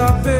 stop it.